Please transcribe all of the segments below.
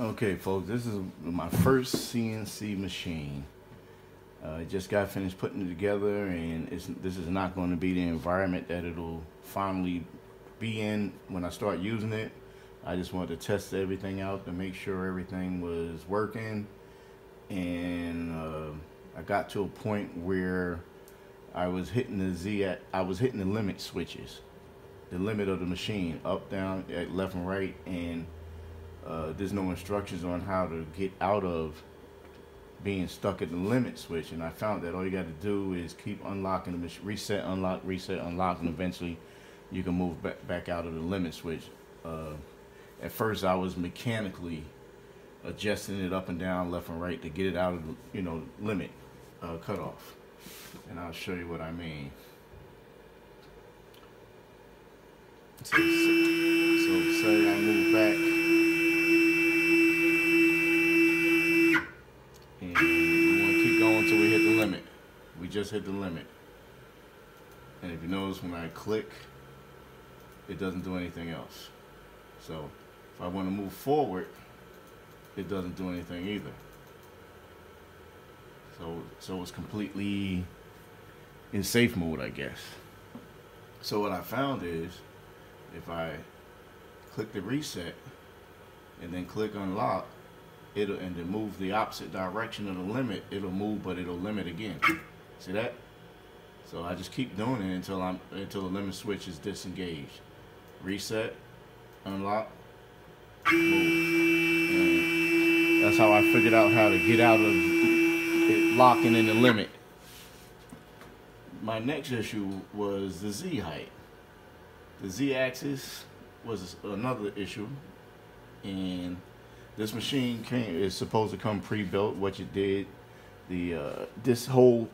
Okay, folks, this is my first CNC machine. Uh, just got finished putting it together, and this is not going to be the environment that it'll finally be in when I start using it. I just wanted to test everything out to make sure everything was working, and uh, I got to a point where I was hitting the Z at I was hitting the limit switches, the limit of the machine, up, down, left, and right, and uh, there's no instructions on how to get out of being stuck at the limit switch. And I found that all you got to do is keep unlocking the reset, unlock, reset, unlock, and eventually you can move back, back out of the limit switch. Uh, at first, I was mechanically adjusting it up and down, left and right to get it out of the, you know, limit uh, cutoff. And I'll show you what I mean. So, so, so say I move back. Just hit the limit. And if you notice when I click, it doesn't do anything else. So if I want to move forward, it doesn't do anything either. So, so it's completely in safe mode, I guess. So what I found is, if I click the reset and then click unlock, it'll and then move the opposite direction of the limit, it'll move, but it'll limit again. See that? So I just keep doing it until I'm until the limit switch is disengaged. Reset, unlock. And that's how I figured out how to get out of it locking in the limit. My next issue was the Z height. The Z axis was another issue, and this machine came is supposed to come pre-built. What you did, the uh, this whole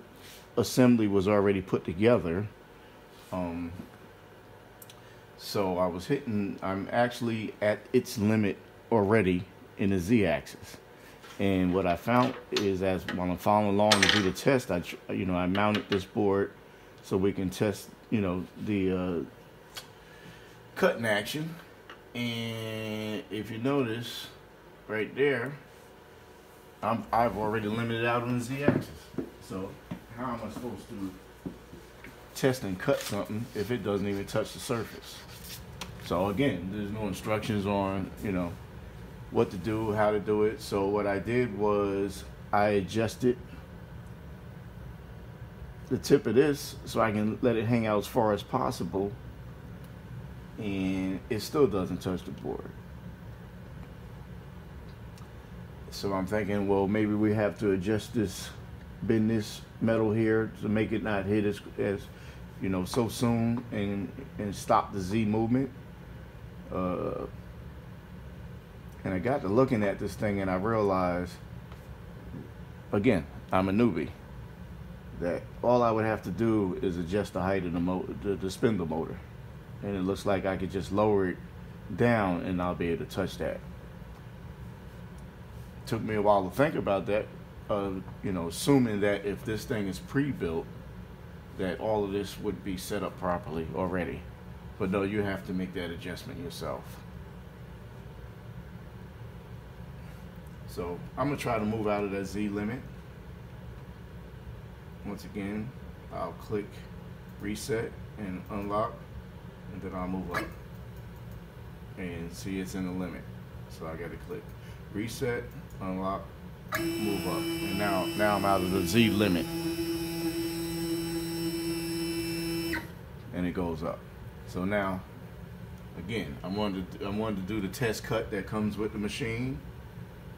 assembly was already put together. Um, so I was hitting, I'm actually at its limit already in the z-axis. And what I found is as while I'm following along to do the test, I, you know, I mounted this board so we can test, you know, the uh, cutting action. And if you notice right there, I'm, I've already limited out on the z-axis. So how am I supposed to test and cut something if it doesn't even touch the surface? So again, there's no instructions on, you know, what to do, how to do it. So what I did was I adjusted the tip of this so I can let it hang out as far as possible and it still doesn't touch the board. So I'm thinking, well, maybe we have to adjust this bend this metal here to make it not hit as, as you know so soon and and stop the Z movement. Uh, and I got to looking at this thing and I realized, again, I'm a newbie, that all I would have to do is adjust the height of the, mo the, the spindle motor. And it looks like I could just lower it down and I'll be able to touch that. Took me a while to think about that uh, you know, assuming that if this thing is pre-built, that all of this would be set up properly already. But no, you have to make that adjustment yourself. So I'm gonna try to move out of that Z limit. Once again, I'll click reset and unlock, and then I'll move up. And see it's in the limit. So I gotta click reset, unlock, move up. And now, now I'm out of the Z limit. And it goes up. So now, again, I wanted to, I wanted to do the test cut that comes with the machine.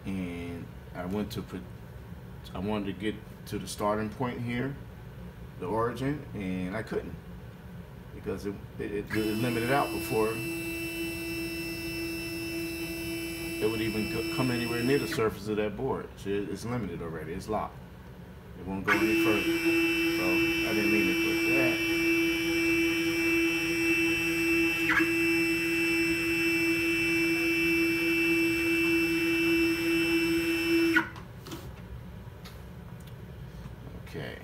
And I went to, put I wanted to get to the starting point here, the origin, and I couldn't. Because it, it, it limited out before it would even come anywhere near the surface of that board. It's limited already. It's locked. It won't go any further. So I didn't mean to put that. Okay.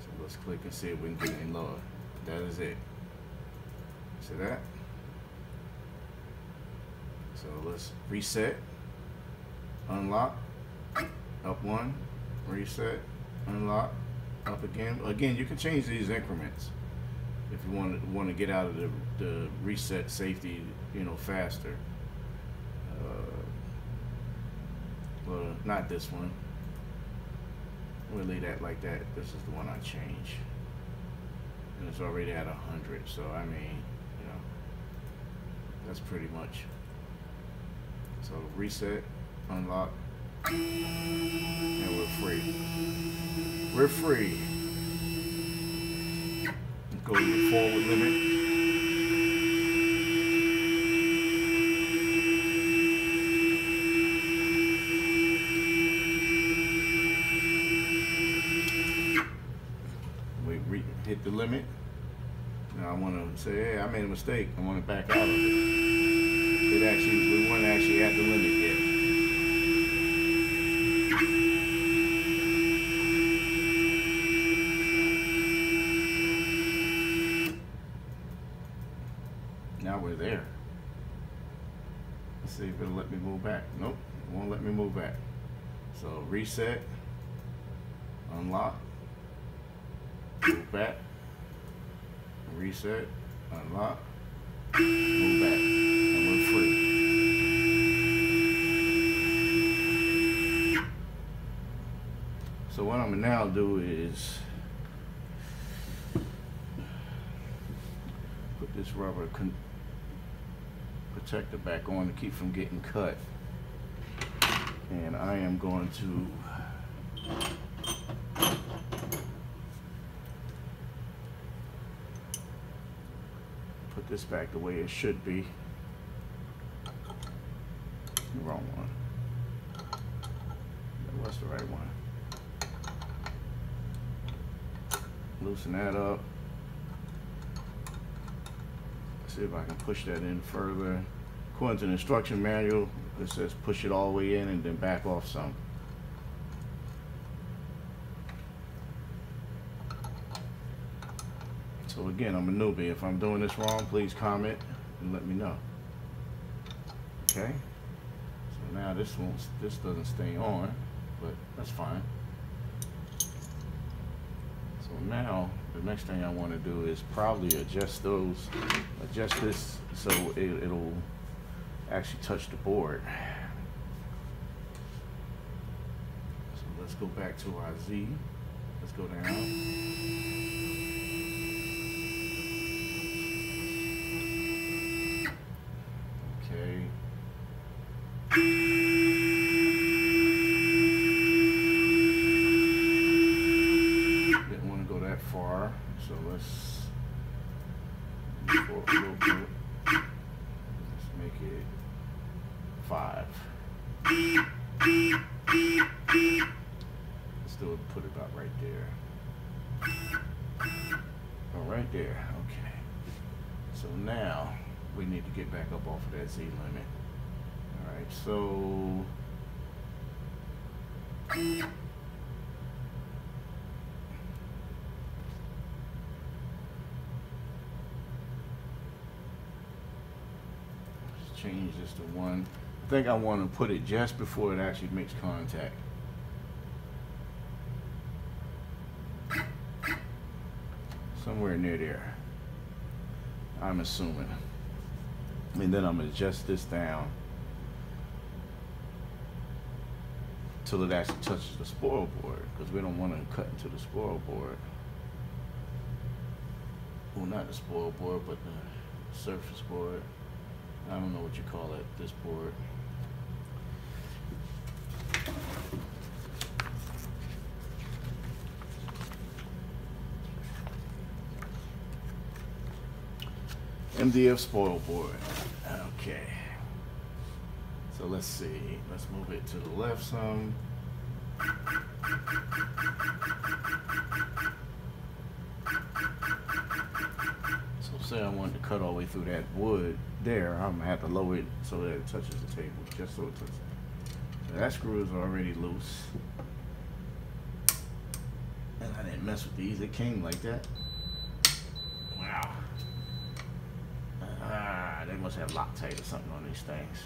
So let's click and see if we can get any lower. That is it. See that? So let's reset, unlock, up one, reset, unlock, up again. Again, you can change these increments if you want to want to get out of the, the reset safety, you know, faster. Uh, well, not this one. We'll leave that like that. This is the one I change. And it's already at 100, so I mean, you know, that's pretty much. So reset, unlock, and we're free. We're free. Go to the forward limit. We hit the limit. Now I want to say, hey, I made a mistake. I want to back out of it. Actually, we weren't actually at the limit yet. Now we're there. Let's see if it'll let me move back. Nope, it won't let me move back. So reset, unlock, move back, reset, unlock, move back, So what I'm gonna now do is put this rubber protector back on to keep from getting cut. And I am going to put this back the way it should be. The Wrong one. That was the right one. Loosen that up. See if I can push that in further. According to the instruction manual, it says push it all the way in and then back off some. So again, I'm a newbie. If I'm doing this wrong, please comment and let me know. Okay. So now this won't, this doesn't stay on, but that's fine. Now the next thing I want to do is probably adjust those, adjust this so it, it'll actually touch the board. So let's go back to our Z. Let's go down. Okay. Didn't want to go that far, so let's go a little bit. Let's make it five. Let's do it, put it about right there. Oh, right there, okay. So now we need to get back up off of that Z limit. All right, so let's change this to one. I think I want to put it just before it actually makes contact. Somewhere near there. I'm assuming. And then I'm gonna adjust this down till it actually touches the spoil board because we don't want to cut into the spoil board. Well, not the spoil board, but the surface board. I don't know what you call it, this board. MDF spoil board. Okay. So let's see. Let's move it to the left some. So say I wanted to cut all the way through that wood there, I'm gonna have to lower it so that it touches the table, just so it touches. So that screw is already loose. And I didn't mess with these, it came like that. Wow. They must have Loctite or something on these things.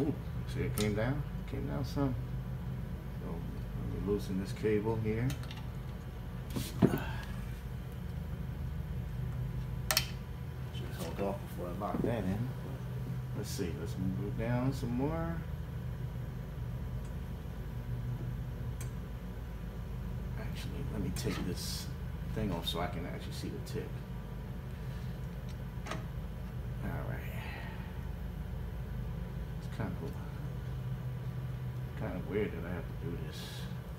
Ooh, see it came down? Came down some. So let me loosen this cable here. Just hold off before I lock that in. Let's see, let's move it down some more. Actually, let me take this thing off so I can actually see the tip. All right. It's kind of kind of weird that I have to do this.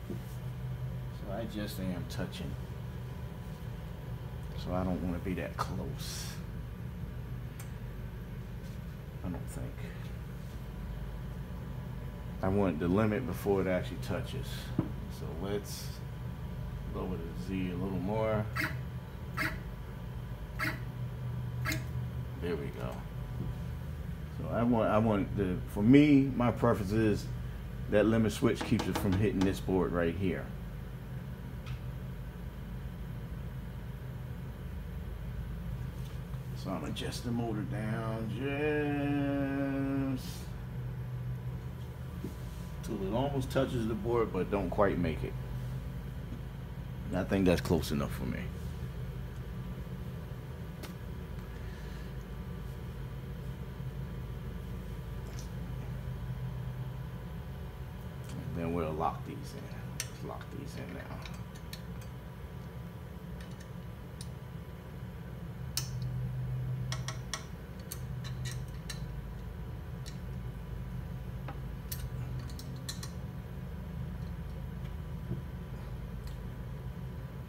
So I just am touching. So I don't want to be that close. I don't think. I want the limit before it actually touches. So let's lower the Z a little more. There we go. So I want, I want the, for me, my preference is that limit switch keeps it from hitting this board right here. So I'm adjust the motor down just till it almost touches the board, but don't quite make it. I think that's close enough for me. And then we'll lock these in. Let's lock these in now.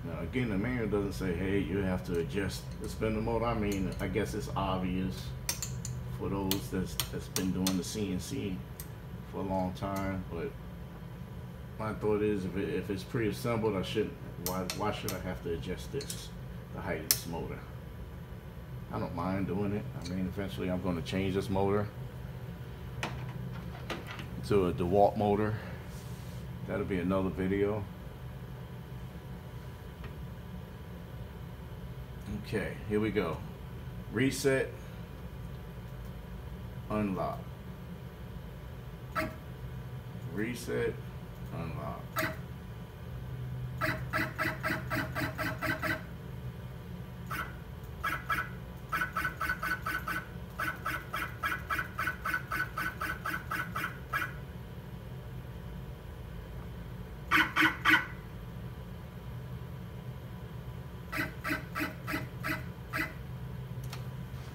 Now again, the manual doesn't say, hey, you have to adjust the spindle motor. I mean, I guess it's obvious for those that's, that's been doing the CNC for a long time, but my thought is if, it, if it's pre-assembled, I shouldn't, why, why should I have to adjust this, the height of this motor? I don't mind doing it. I mean, eventually I'm gonna change this motor to a DeWalt motor. That'll be another video. Okay, here we go. Reset, unlock. Reset, unlock.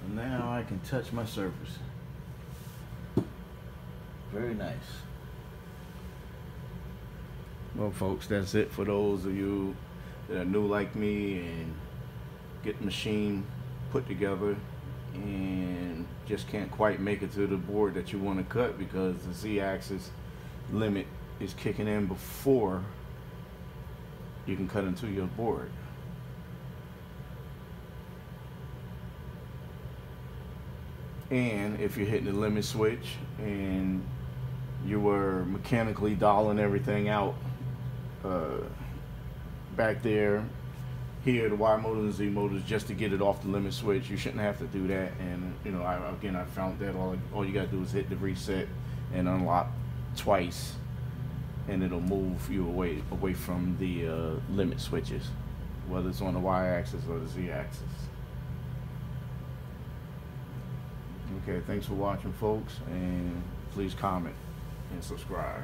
And now I can touch my surface. Very nice. Well, folks, that's it for those of you that are new like me and get the machine put together and just can't quite make it to the board that you want to cut because the Z-axis limit is kicking in before you can cut into your board. And if you're hitting the limit switch and you were mechanically dolling everything out uh, back there, here the Y motor and Z motors just to get it off the limit switch, you shouldn't have to do that. And you know, I, again, I found that all all you gotta do is hit the reset and unlock twice, and it'll move you away away from the uh, limit switches, whether it's on the Y axis or the Z axis. Okay, thanks for watching, folks, and please comment and subscribe.